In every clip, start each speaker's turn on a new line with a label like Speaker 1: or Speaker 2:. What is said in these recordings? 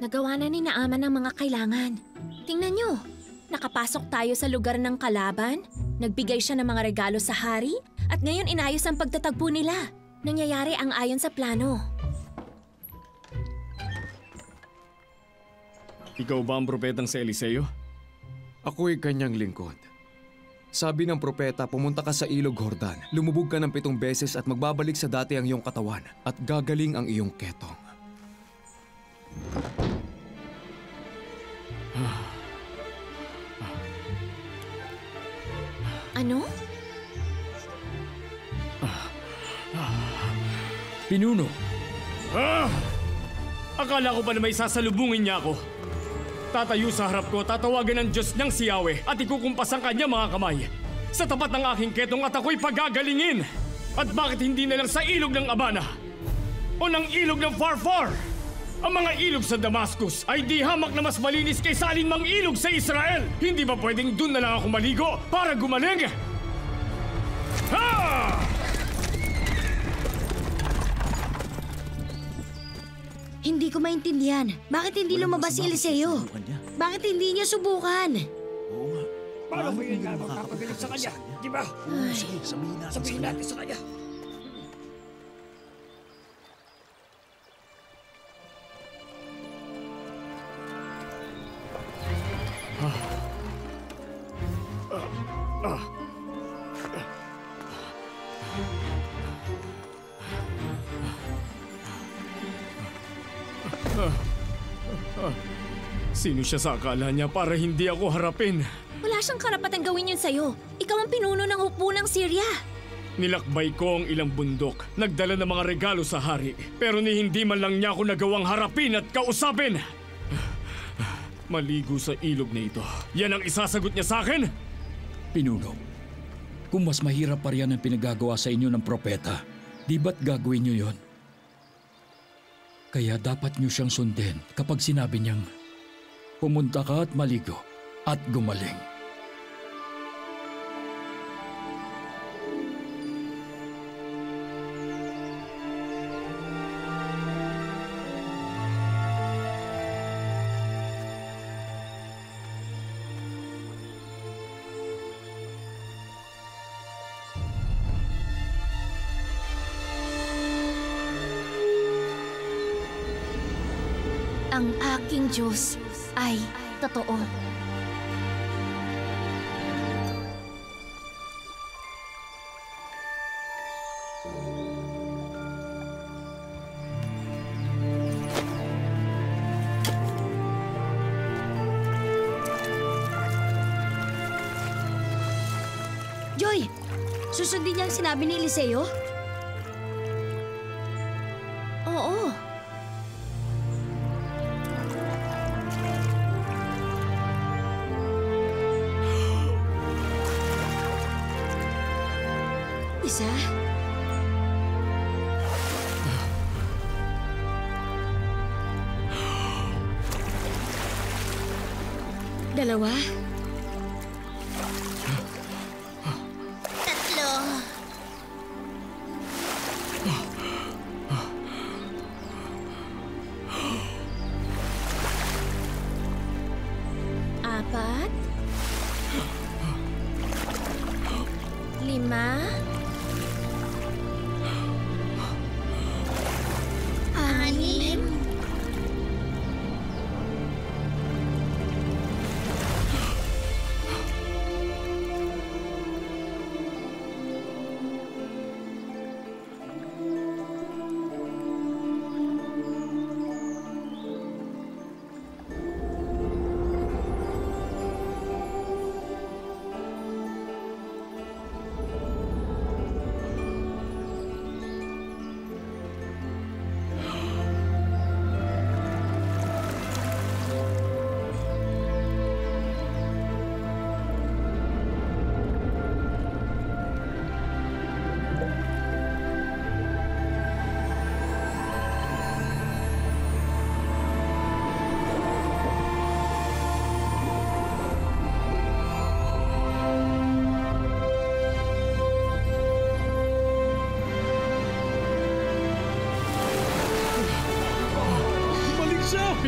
Speaker 1: Nagawa na ni Naaman ang mga kailangan. Tingnan nyo, nakapasok tayo sa lugar ng kalaban, nagbigay siya ng mga regalo sa hari, at ngayon inayos ang pagtatagpo nila. Nangyayari ang ayon sa plano.
Speaker 2: Ikaw ba ang propetang si Eliseo?
Speaker 3: Ako'y kanyang lingkod. Sabi ng propeta, pumunta ka sa ilog Hordan, lumubog ka ng pitong beses at magbabalik sa dati ang iyong katawan at gagaling ang iyong ketong.
Speaker 1: Ano?
Speaker 4: Pinuno,
Speaker 2: Ah! Akala ko pa na may sasalubungin niya ako. Tatayo sa harap ko, tatawagan ng Diyos niyang si Yahweh at ikukumpas ang kanya mga kamay. Sa tapat ng aking ketong at ako'y pagagalingin. At bakit hindi na lang sa ilog ng Abana? O ng ilog ng Farfar? Ang mga ilog sa Damascus ay di hamak na mas malinis kaysa alinmang ilog sa Israel. Hindi ba pwedeng doon na lang ako maligo para gumaling? Ha!
Speaker 5: Hindi ko maintindihan. Bakit hindi lumabas si Eliseo? Bakit hindi niya subukan?
Speaker 6: Paano ko yun nga magpapagaling sa kanya? Di ba?
Speaker 7: Sige, sabihin natin sa
Speaker 6: Sabihin
Speaker 7: kanya.
Speaker 6: natin sa kanya.
Speaker 2: Sino siya sa akala niya para hindi ako harapin?
Speaker 1: Wala siyang karapatan gawin yun sa'yo. Ikaw ang pinuno ng hukbo ng Syria.
Speaker 2: Nilakbay ko ang ilang bundok, nagdala ng mga regalo sa hari, pero ni hindi man lang niya ako nagawang harapin at kausapin. Maligo sa ilog na ito. Yan ang isasagot niya sa akin?
Speaker 4: Pinuno, kung mas mahirap pa riyan ang pinagagawa sa inyo ng propeta, di ba't gagawin niyo yon? Kaya dapat niyo siyang sundin kapag sinabi niyang, pumunta ka at maligo at gumaling.
Speaker 1: Ang aking Diyos ay totoo.
Speaker 5: Joy, susundin niya ang sinabi ni Eliseo? Isa? Dalawa? Tatlo?
Speaker 1: Apat. Lima.
Speaker 5: Anim?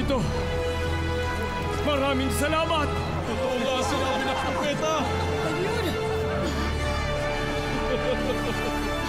Speaker 2: ito. Maraming salamat!
Speaker 7: Totoo nga sinabi ng propeta! Ayun!